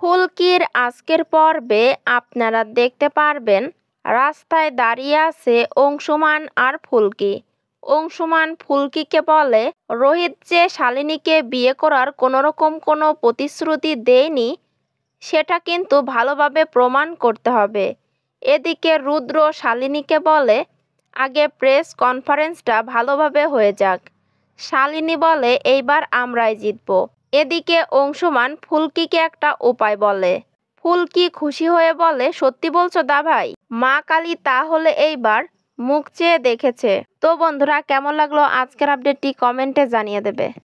ফুলকির আজকের পর্বে আপনারা দেখতে পারবেন, রাস্তায় দাঁড়িয়ে আছে অংশুমান আর ফুলকি। অংশুমান ফুলকিকে বলে, রোহিত যে শালিনীকে বিয়ে করার কোনোরকম কোনো প্রতিশ্রুতি দেয়নি, সেটা কিন্তু ভালোভাবে প্রমাণ করতে হবে। এদিকে রুদ্র শালিনীকে বলে, আগে প্রেস কনফারেন্সটা ভালোভাবে হয়ে যাক। শালিনী বলে, এইবার আমরাই জিতব। এদিকে অংশুমান ফুলকিকে একটা উপায় বলে। ফুলকি খুশি হয়ে বলে, সত্যি বলছো দা ভাই? মা কালী তাহলে এইবার মুখ চেয়ে দেখেছে। তো বন্ধুরা, কেমন লাগল আজকের আপডেটটি কমেন্টে জানিয়ে দেবে।